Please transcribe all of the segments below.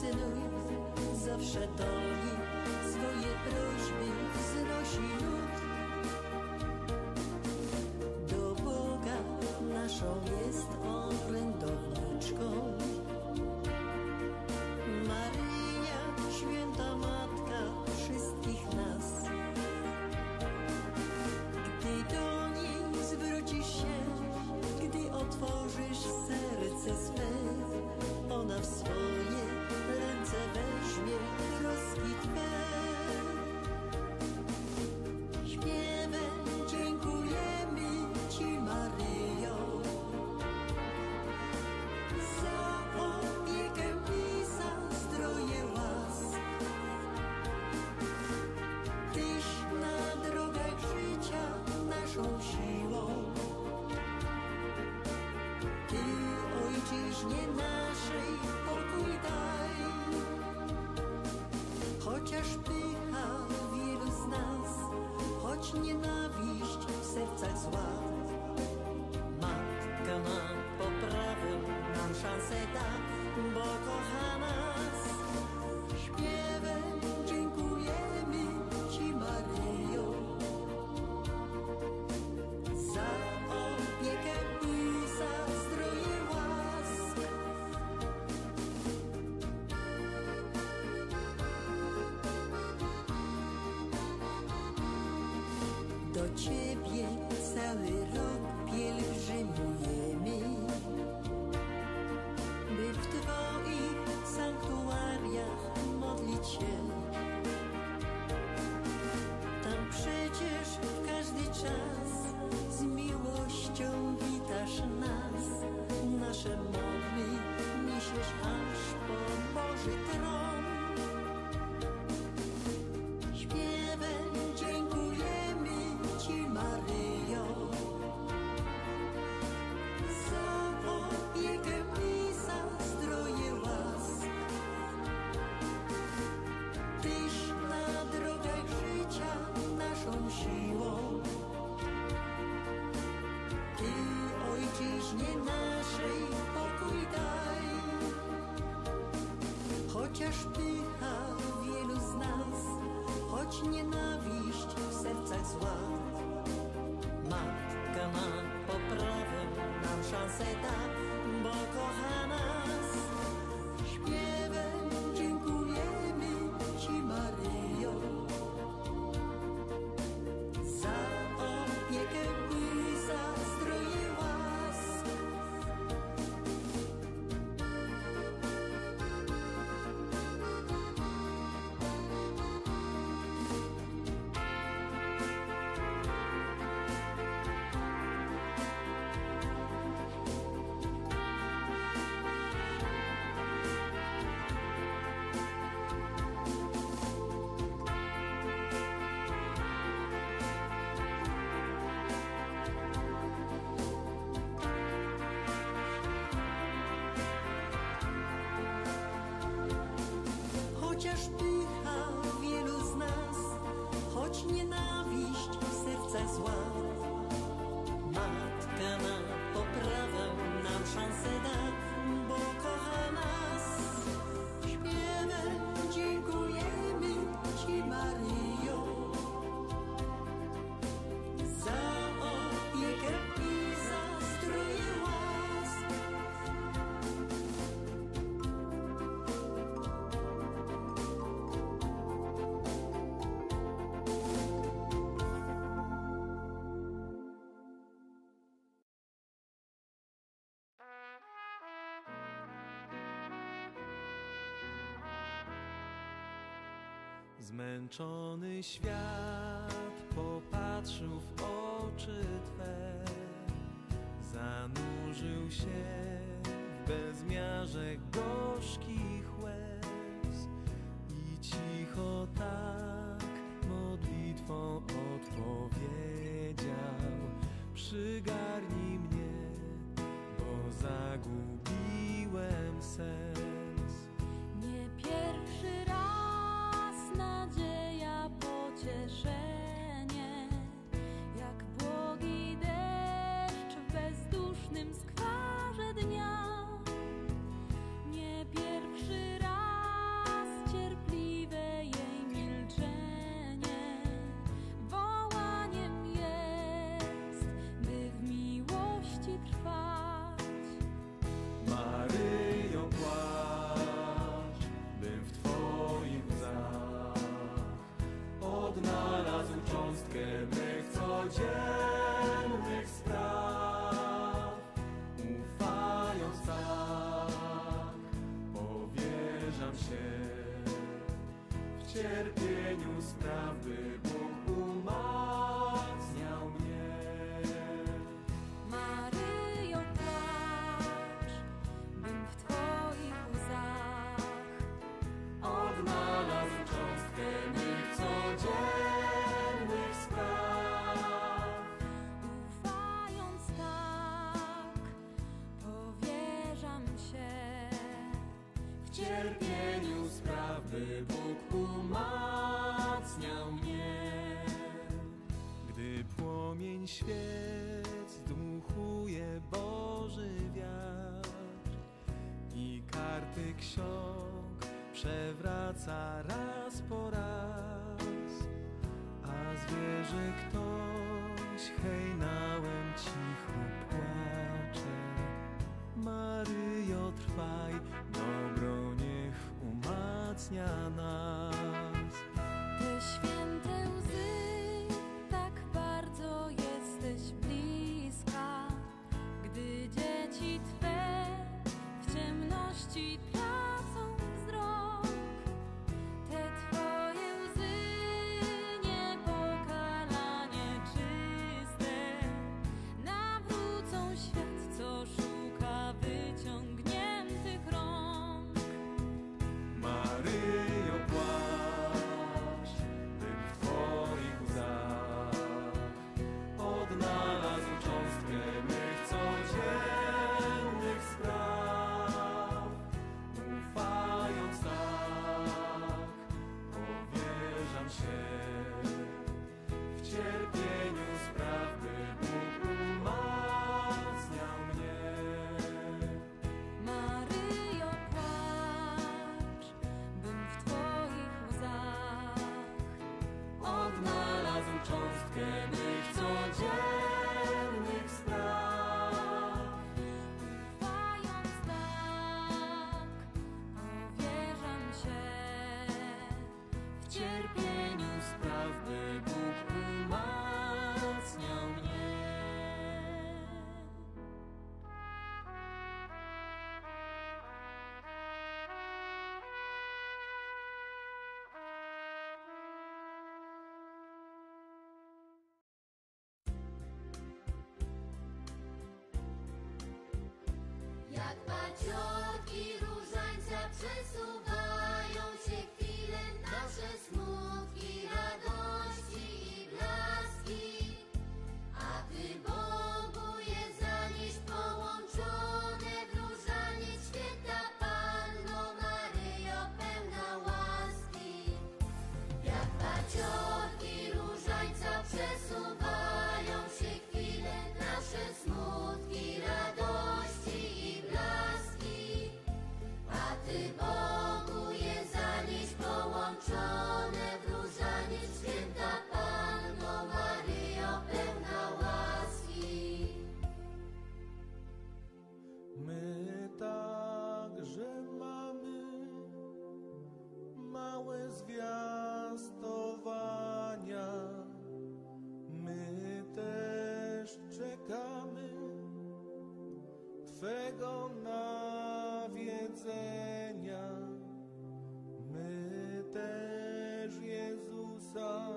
synu, zawsze dolni swoje prośby wznosi lud. Do Boga naszą düştü. Zmęczony świat popatrzył w oczy Twe, zanurzył się w bezmiarze gorzkich łez. I cicho tak modlitwą odpowiedział: Przygarnij mnie, bo zagubiłem sen. Gdy Bóg umacniał mnie. Gdy płomień świec dmuchuje Boży wiatr I karty ksiąg przewraca raz po raz A zwierzę ktoś hejnałem cichu płacze. Maryjo trwaj umacnia nas. Te święte łzy, tak bardzo jesteś bliska, gdy dzieci Twe w ciemności Ciotki różańca przesuwa. Twego nawiedzenia. My też Jezusa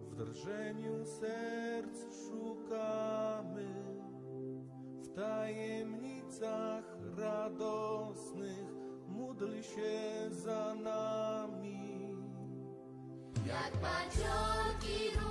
w drżeniu serc szukamy, w tajemnicach radosnych módl się za nami. Jak paciorki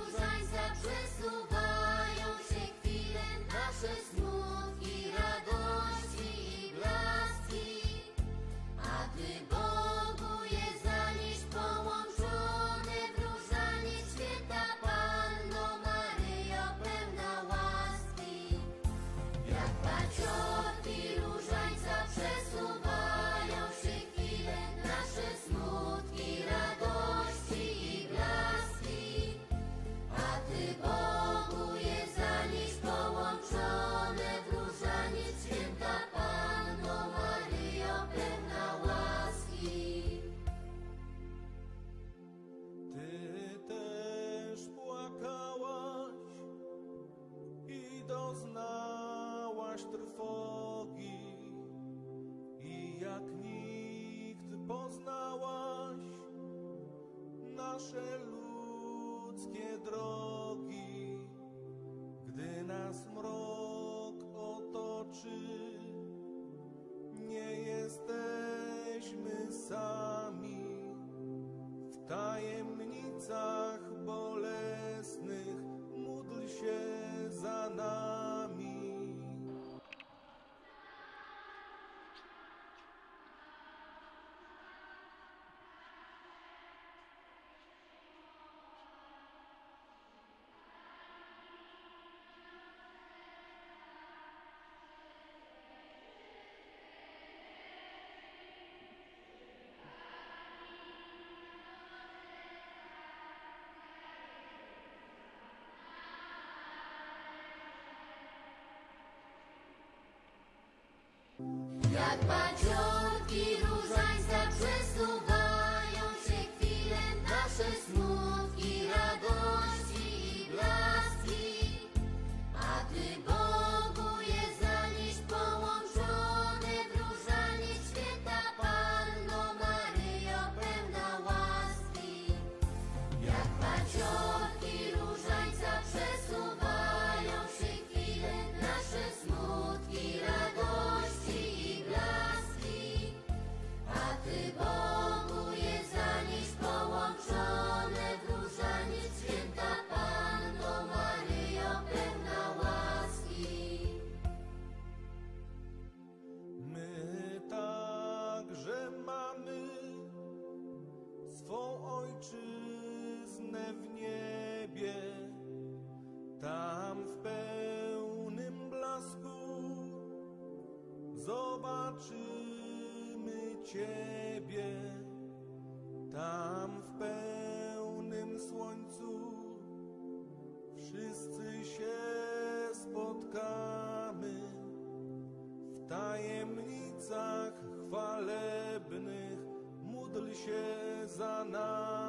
nasze ludzkie drogi, gdy nas mrozi. But. zobaczymy Ciebie tam w pełnym słońcu. Wszyscy się spotkamy w tajemnicach chwalebnych. Módl się za nami.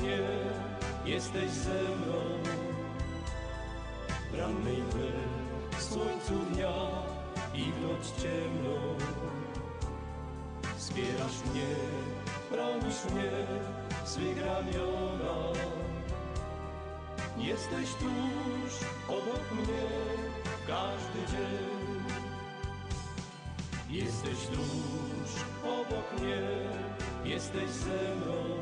Panie, jesteś ze mną. Rannej wy, w słońcu dnia i w noc ciemną. Wspierasz mnie, bronisz mnie, swych ramiona. Jesteś tuż obok mnie każdy dzień. Jesteś tuż obok mnie, jesteś ze mną.